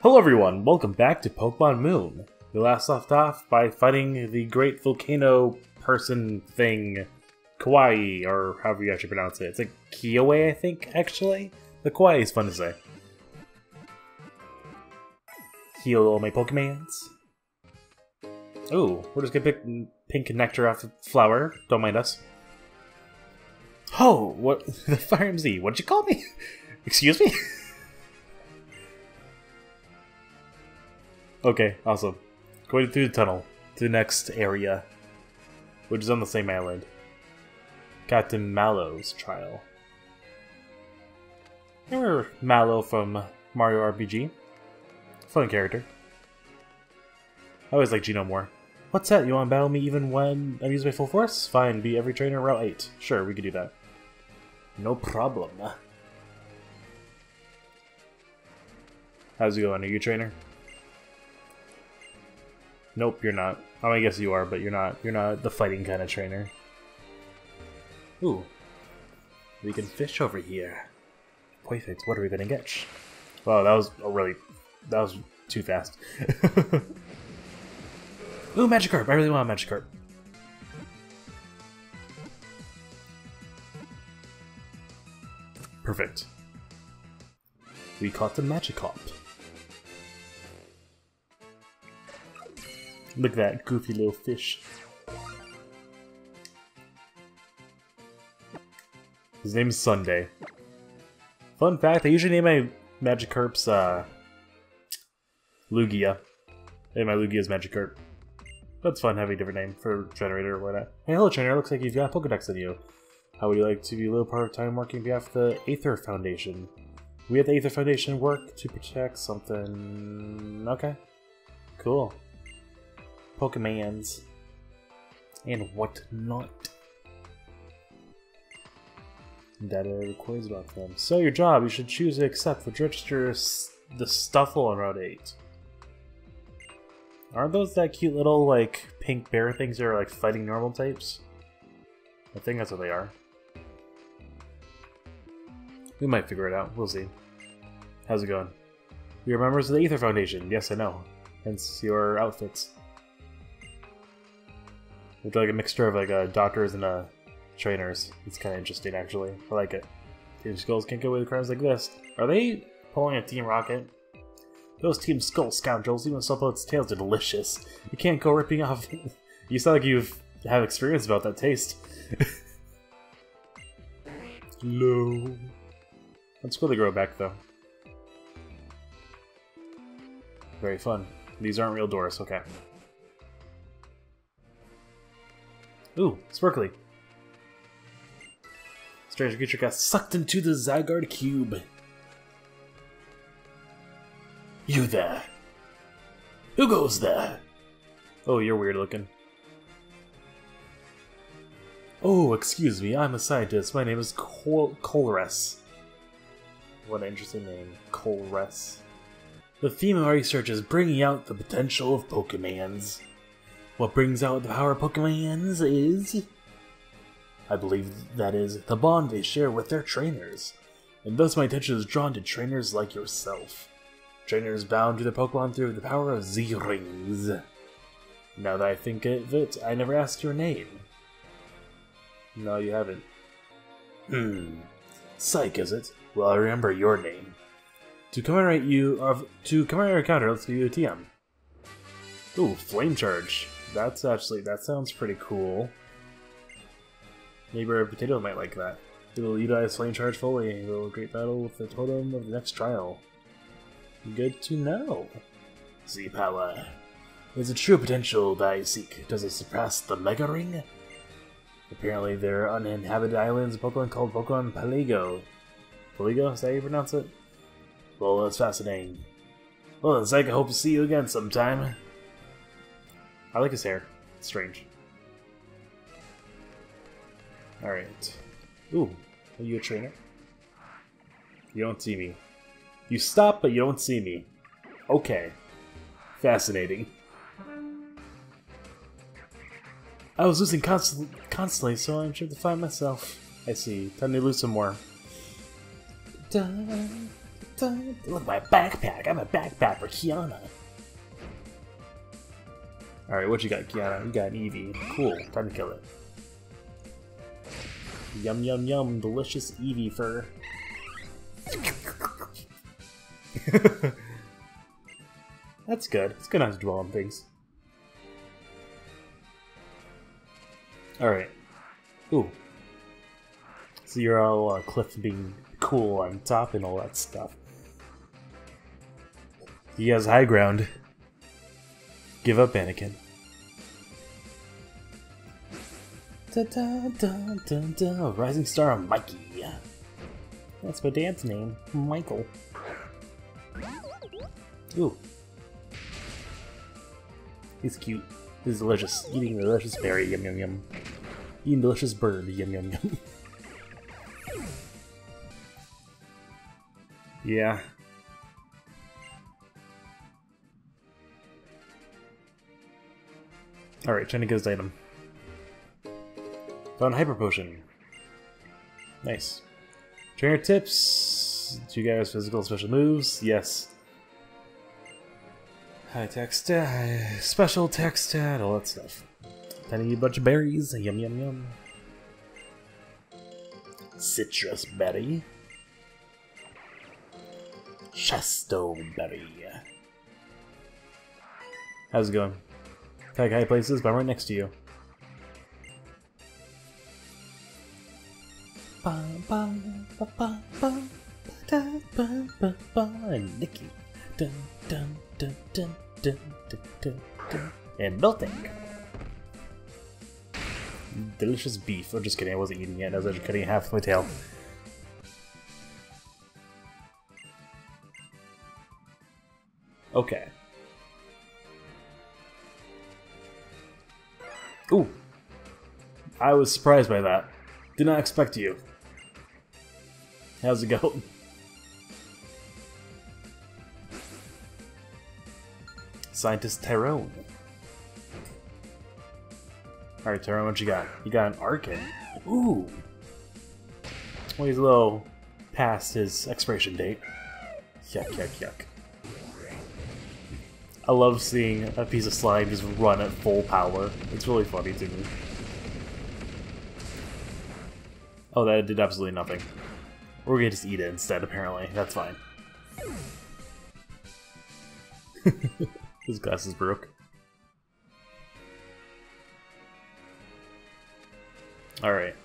Hello everyone, welcome back to Pokemon Moon. We last left off by fighting the great volcano person thing, Kawaii, or however you actually pronounce it. It's like Kiowe, I think, actually. The Kawaii is fun to say. Heal all my Pokemons. Ooh, we're just gonna pick pink nectar off the flower. Don't mind us. Oh, what? The Fire MZ, what'd you call me? Excuse me? okay, awesome. Going through the tunnel to the next area, which is on the same island. Captain Mallow's trial. Remember Mallow from Mario RPG? Fun character. I always like Geno more. What's that? You want to battle me even when I'm using my full force? Fine, be every trainer Route 8. Sure, we could do that. No problem. How's it going? Are you a trainer? Nope, you're not. Oh, I guess you are, but you're not. You're not the fighting kind of trainer. Ooh. We can fish over here. Perfect. What are we gonna get? Wow, that was a really... That was too fast. Ooh, Magikarp! I really want a Magikarp. Perfect. We caught the Magikarp. Look at that goofy little fish. His name's Sunday. Fun fact, I usually name my Magikarps, uh... Lugia. And my Lugia's Magikarp. That's fun having a different name for generator or whatnot. Hey, hello trainer, looks like you've got a Pokedex in you. How would you like to be a little part of time working behalf the Aether Foundation? We at the Aether Foundation work to protect something... Okay. Cool. Pokemans. And whatnot. Data records about them. So your job, you should choose to accept which register the Stufful on Route 8. Aren't those that cute little, like, pink bear things that are, like, fighting normal types? I think that's what they are. We might figure it out. We'll see. How's it going? You're members of the Aether Foundation. Yes, I know. Hence your outfits. It's like a mixture of like uh, doctors and uh, trainers. It's kind of interesting, actually. I like it. Team Skulls can't get away with crimes like this. Are they pulling a Team Rocket? Those Team Skull scoundrels, even Slowpoke's tails are delicious. You can't go ripping off. you sound like you've experience about that taste. Low. Let's to grow back though. Very fun. These aren't real doors, okay. Ooh, Sparkly. Strange creature got sucked into the Zygarde cube. You there. Who goes there? Oh, you're weird looking. Oh, excuse me, I'm a scientist. My name is Col Colress. What an interesting name, Colress. The theme of our research is bringing out the potential of Pokemans. What brings out the power of Pokemans is... I believe that is the bond they share with their trainers. And thus my attention is drawn to trainers like yourself. Trainers bound to their Pokemon through the power of Z-Rings. Now that I think of it, I never asked your name. No, you haven't. Hmm. Psych, is it? Well, I remember your name. To commemorate you of to commemorate your encounter, let's give you a TM. Ooh, flame charge. That's actually that sounds pretty cool. Neighbor Potato might like that. It will utilize flame charge fully will great battle with the totem of the next trial. Good to know. Z power. Is the true potential that I seek. Does it surpass the Mega Ring? Apparently there are uninhabited islands in Pokemon called Pokemon Palago. Palago, is that how you pronounce it? Well, that's fascinating. Well, then, Psych, I hope to see you again sometime. I like his hair. It's strange. Alright. Ooh, are you a trainer? You don't see me. You stop, but you don't see me. Okay. Fascinating. I was losing const constantly, so I'm sure to find myself. I see. Time to lose some more. Da, Look, my backpack. I'm a backpack for Kiana. Alright, what you got, Kiana? You got an Eevee. Cool. Time to kill it. Yum yum yum, delicious Eevee fur. That's good. It's good not to dwell on things. Alright. Ooh. So you're all uh, Cliff being cool on top and all that stuff. He has high ground. Give up, Anakin. Da, da, da, da, da. Rising Star Mikey. That's my dad's name, Michael. Ooh. He's cute. He's delicious. Eating delicious berry, yum yum yum. Eating delicious bird, yum yum yum. yeah. Alright, trying to get his item. Found Hyper Potion. Nice. Trainer tips. Do you guys physical special moves? Yes. High tech stat, special tech stat, all that stuff. Tiny bunch of berries, yum yum yum. Sitrus berry. Chesto berry. How's it going? Tag high places, but I'm right next to you. Nikki. Dun, dun, dun, dun, dun, dun, dun, dun. And melting. Delicious beef. I'm just kidding, I wasn't eating it. I was actually cutting half my tail. Okay. Ooh. I was surprised by that. Did not expect you. How's it going? Scientist Tyrone. Alright, Tyrone, what you got? You got an Archen. Ooh! Well, he's a little past his expiration date. Yuck, yuck, yuck. I love seeing a piece of slime just run at full power. It's really funny to me. Oh, that did absolutely nothing. We're gonna just eat it instead, apparently. That's fine. His glasses broke. Alright.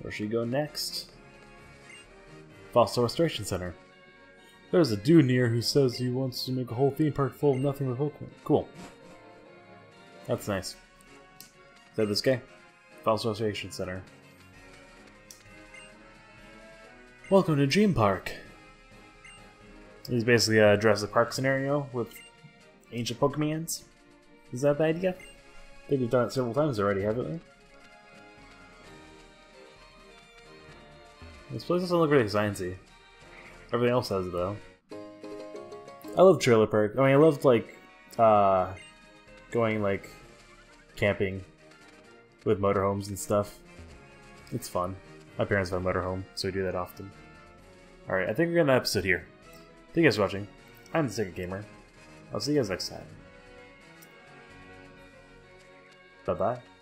Where should we go next? Fossil Restoration Center. There's a dude near who says he wants to make a whole theme park full of nothing but Pokemon. Cool. That's nice. Is that this guy? Fossil Restoration Center. Welcome to Dream Park. It's basically a Jurassic Park scenario with ancient Pokemons. Is that the idea? I think we've done it several times already, haven't we? This place doesn't look really sciencey. Everything else does, though. I love Trailer Park. I mean, I loved, like, uh, going, like, camping with motorhomes and stuff. It's fun. My parents have a motorhome, so we do that often. Alright, I think we're to end the episode here. Thank you guys for watching. I'm the Psychic Gamer. I'll see you guys next time. Bye bye.